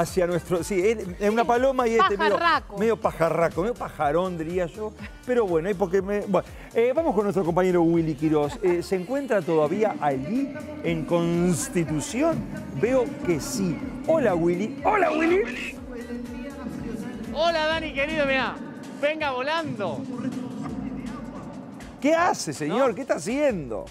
hacia nuestro... Sí, es, es una paloma y este medio, Pajarraco. medio pajarraco, medio pajarón, diría yo. Pero bueno, es porque me... Bueno, eh, vamos con nuestro compañero Willy Quiroz. Eh, ¿Se encuentra todavía allí en Constitución? Veo que sí. Hola, Willy. Hola, Willy. Hola Dani, querido, mira, venga volando. ¿Qué hace, señor? ¿Qué está haciendo?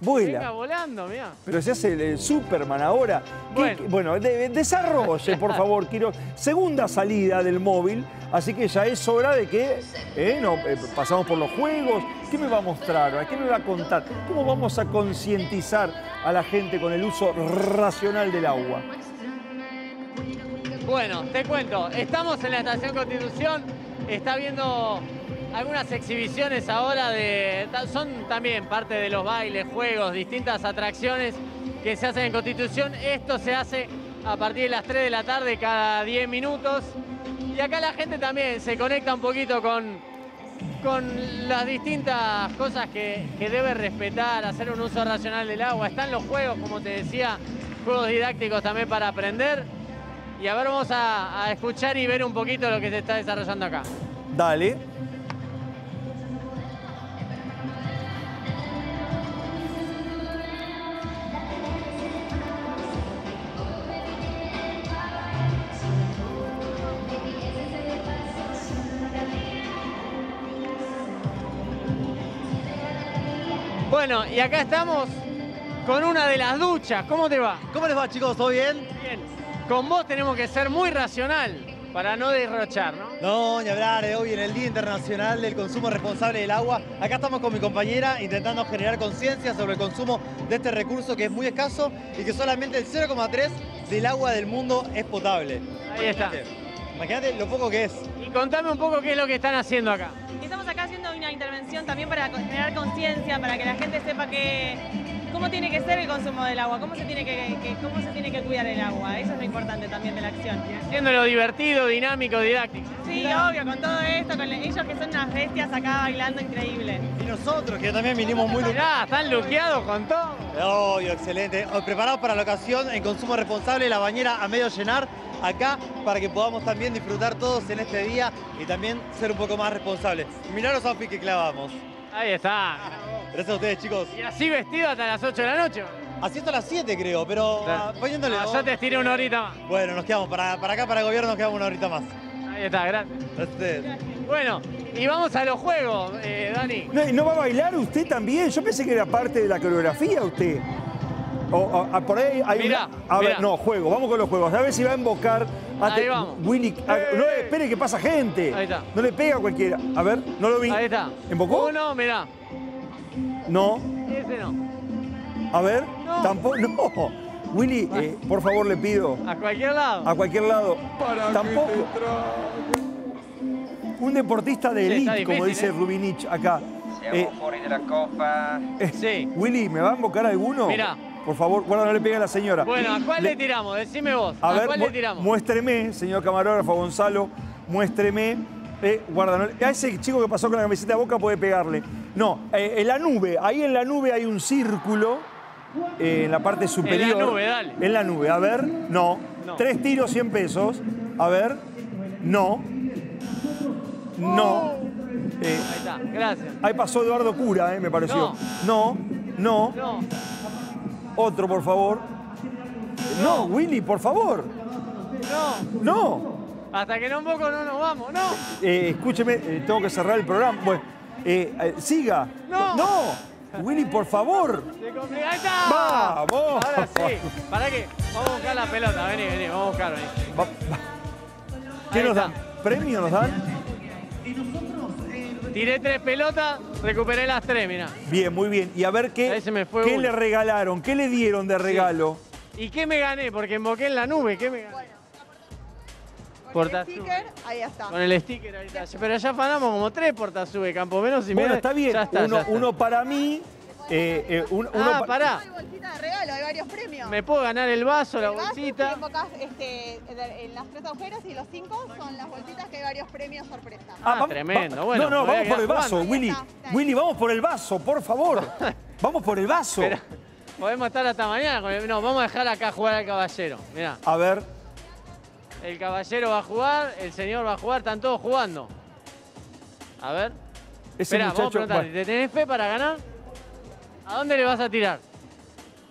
Vuela. Venga volando, mira. Pero se hace el, el Superman ahora. ¿Qué- Bueno. bueno, de- desarrolle, por favor, Quiroz. Segunda salida del móvil, así que ya es hora de que eh, no, eh, pasamos por los juegos. ¿Qué me va a mostrar? ahora? ¿Qué me va a contar? ¿Cómo vamos a concientizar a la gente con el uso racional del agua? Bueno, te cuento, estamos en la Estación Constitución, está viendo algunas exhibiciones ahora de... Son también parte de los bailes, juegos, distintas atracciones que se hacen en Constitución. Esto se hace a partir de las 3 de la tarde cada 10 minutos. Y acá la gente también se conecta un poquito con, con las distintas cosas que, que debe respetar, hacer un uso racional del agua. Están los juegos, como te decía, juegos didácticos también para aprender. Y a ver, vamos a, a escuchar y ver un poquito lo que se está desarrollando acá. Dale. Bueno, y acá estamos con una de las duchas. ¿Cómo te va? ¿Cómo les va, chicos? ¿Todo bien? Bien. Con vos tenemos que ser muy racional para no derrochar, ¿no? No, ni hablar, eh, hoy en el Día Internacional del Consumo Responsable del Agua. Acá estamos con mi compañera intentando generar conciencia sobre el consumo de este recurso que es muy escaso y que solamente el 0,3 del agua del mundo es potable. Ahí está. Imagínate lo poco que es. Y contame un poco qué es lo que están haciendo acá. También para generar conciencia, para que la gente sepa que, cómo tiene que ser el consumo del agua, cómo se, tiene que, que- cómo se tiene que cuidar el agua. Eso es lo importante también de la acción. Haciéndolo divertido, dinámico, didáctico. Sí, obvio, con todo esto, con ellos que son unas bestias acá bailando increíble. Y nosotros, que también vinimos muy Mirá, están luqueados con todo. Obvio, excelente. Hoy Preparados para la ocasión en consumo responsable, la bañera a medio llenar acá para que podamos también disfrutar todos en este día y también ser un poco más responsables. Mirá los outfits que clavamos. Ahí está. Gracias a ustedes, chicos. Y así vestido hasta las 8 de la noche. Así hasta las 7 creo, pero ah, poniéndole... Ah, yo te estiré una horita más. Bueno, nos quedamos, para, para acá, para el gobierno nos quedamos una horita más. Ahí está, gracias. Gracias a ustedes. Bueno, y vamos a los juegos, eh, Dani. ¿No, ¿No va a bailar usted también? Yo pensé que era parte de la coreografía usted. O, o- a- por ahí hay Mirá, una- A ver, mirá. no, juego, vamos con los juegos. A ver si va a invocar a Ahí vamos. Willy. a- no espere que pasa gente. Ahí está. No le pega a cualquiera. A ver, no lo vi. Ahí está. ¿Invocó? Uno, mirá. No. Ese no. A ver, No. tampoco. No. Willy, eh, por favor, le pido. A cualquier lado. A cualquier lado. Tampoco. Un deportista de elite, como dice ¿eh? Rubinich acá. Eh, fuori della coppa. eh, Sí. Willy, ¿me va a invocar alguno? Mirá. Por favor, guarda, no le pegue a la señora. Bueno, ¿a cuál Le- le, tiramos? Decime vos. A ¿A, ver, cuál le tiramos? muéstreme, señor camarógrafo Gonzalo, muéstreme. Eh, guarda, no a ese chico que pasó con la camiseta de boca puede pegarle. No, eh, en la nube, ahí en la nube hay un círculo, eh, en la parte superior. nube, dale. En la nube, a ver, no. No. Tres tiros, 100 pesos. A ver, no. No. Eh, Ahí está, gracias. ahí pasó Eduardo Cura, me pareció. No, no. No, Otro, por favor. No, Willy, por favor. no. No. Hasta que no invoco no nos vamos, no. Eh, escúcheme, eh, tengo que cerrar el programa. Bueno, eh, eh, siga. No. No. Willy, por favor. Se complica. ¡Ahí está! ¡Vamos! Ahora sí. ¿Para qué? Vamos a buscar la pelota. Vení, vení, vamos a buscar, vení. Va- va. ¿Qué Ahí nos está. dan? ¿Premio nos dan? Tiré tres pelotas, recuperé las tres, mirá. Bien, muy bien. Y a ver qué, me fue qué uno. le regalaron, qué le dieron de regalo. ¿Y qué me gané? Porque invoqué en la nube, ¿qué me gané? Portasube. sticker, ahí está. Con el sticker ahí está. Pero ya afanamos como tres portasube, campo menos y Bueno, me- está bien. Ya está, uno, ya está. uno para mí. eh, eh, un- uno Ah, pa- pará. Hay bolsita de regalo, hay varios premios. Me puedo ganar el vaso, la El vaso, bolsita. si invocás, este, en las tres agujeros y los cinco son las bolsitas varios premios sorpresa. Ah, vam- tremendo. va- Bueno, no, no, vamos por el vaso, jugando. Willy. Willy, vamos por el vaso, por favor. vamos por el vaso. Podemos estar hasta mañana con el- No, vamos a dejar acá jugar al caballero. Mirá. A ver. El caballero va a jugar, el señor va a jugar, están todos jugando. A ver. Ese Esperá, vamos a muchacho. preguntarle, ¿te tenés fe para ganar? ¿A dónde le vas a tirar?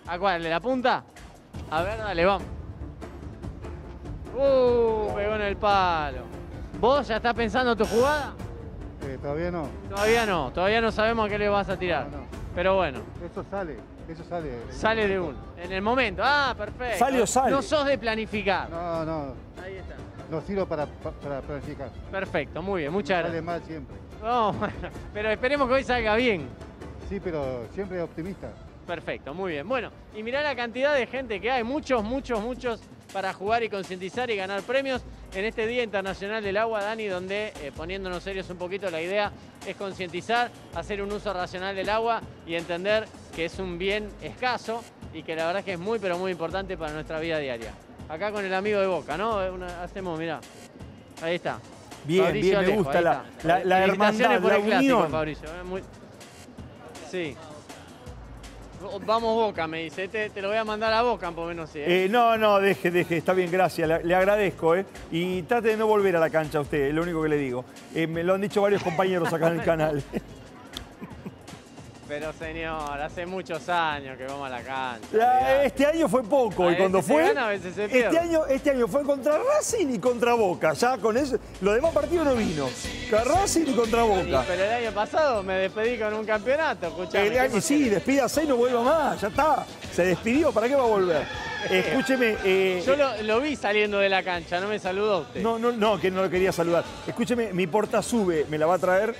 ¿A cuál? ¿De la punta? A ver, dale, vamos. Uh, pegó en el palo. ¿Vos ya estás pensando tu jugada? Eh, todavía no. Todavía no, todavía no sabemos a qué le vas a tirar. No, no. Pero bueno, Eso sale, eso sale. sale de uno. En el momento. Ah, perfecto. Sale o sale. No sos de planificar. No, no, Ahí está. no sirvo para, para planificar. Perfecto, muy bien, muchas Sale gracias. mal siempre. No, bueno, pero esperemos que hoy salga bien. Sí, pero siempre optimista. Perfecto, muy bien. Bueno, y mirá la cantidad de gente que hay, muchos, muchos, muchos para jugar y concientizar y ganar premios en este Día Internacional del Agua, Dani, donde, eh, poniéndonos serios un poquito, la idea es concientizar, hacer un uso racional del agua y entender que es un bien escaso y que la verdad es que es muy, pero muy importante para nuestra vida diaria. Acá con el amigo de Boca, ¿no? Una- hacemos, mirá. Ahí está. Bien, Fabricio bien, me Alejo, gusta la, la, la hermandad, por la el clásico, unión. Fabricio, eh, muy- Sí. Vamos Boca, me dice. Te, te lo voy a mandar a Boca, por menos sí. ¿eh? Eh, no, no, deje, deje, está bien, gracias, le, le agradezco, ¿eh? Y trate de no volver a la cancha a usted, es lo único que le digo. Eh, me lo han dicho varios compañeros acá en el canal. Pero señor, hace muchos años que vamos a la cancha. Este año fue poco, A y cuando fue. gana, a veces se este, año, este año fue contra Racing y contra Boca. Ya con eso. Los demás partidos no vino. Racing y contra Boca. pero el año pasado me despedí con un campeonato, escuchame. El ¿qué año- sí, despídase y no vuelva más, ya está. Se despidió, ¿para qué va a volver? Escúcheme. eh, Yo lo, lo vi saliendo de la cancha, no me saludó usted. No, no, no, que no lo quería saludar. Escúcheme, mi porta sube, ¿me la va a traer?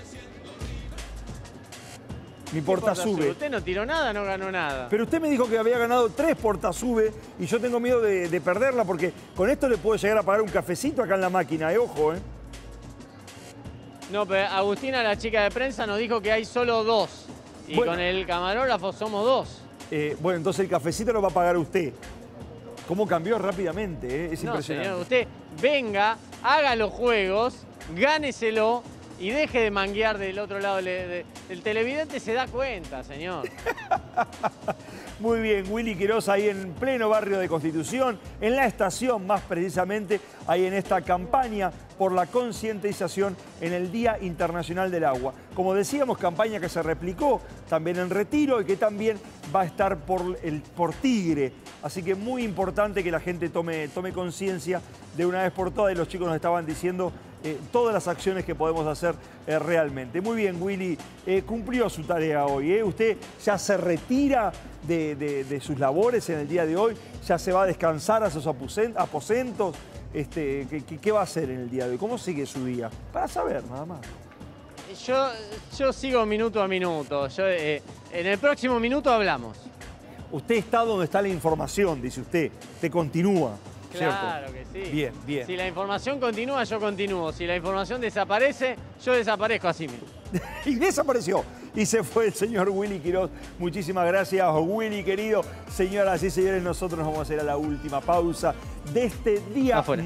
Mi ¿Qué porta cosa sube. Usted no tiró nada, no ganó nada. Pero usted me dijo que había ganado tres portasube y yo tengo miedo de, de perderla porque con esto le puedo llegar a pagar un cafecito acá en la máquina, eh, ojo, ¿eh? No, pero Agustina, la chica de prensa, nos dijo que hay solo dos. Y Bueno. con el camarógrafo somos dos. Eh, Bueno, entonces el cafecito lo va a pagar usted. ¿Cómo cambió rápidamente? eh? Es No, impresionante. señor, usted venga, haga los juegos, gáneselo y deje de manguear del otro lado. el televidente se da cuenta, señor. Muy bien, Willy Quiroz ahí en pleno barrio de Constitución, en la estación más precisamente, ahí en esta campaña por la concientización en el Día Internacional del Agua. Como decíamos, campaña que se replicó también en Retiro y que también va a estar por, el, por Tigre. Así que muy importante que la gente tome, tome conciencia de una vez por todas y los chicos nos estaban diciendo eh, todas las acciones que podemos hacer eh, realmente. Muy bien, Willy, eh, cumplió su tarea hoy. Usted ya se retira de, de- de sus labores en el día de hoy, ya se va a descansar a sus aposen- aposentos. Este, ¿qué, va a hacer en el día de hoy? ¿Cómo sigue su día? Para saber, nada más. Yo, yo sigo minuto a minuto. Yo, en el próximo minuto hablamos. Usted está donde está la información, dice usted. Te continúa, ¿cierto? Claro que sí. Bien, bien. Si la información continúa, yo continúo. Si la información desaparece, yo desaparezco así mismo. y desapareció. Y se fue el señor Willy Quiroz. Muchísimas gracias, Willy, querido. Señoras y señores, nosotros nos vamos a ir a la última pausa de este día Afuera.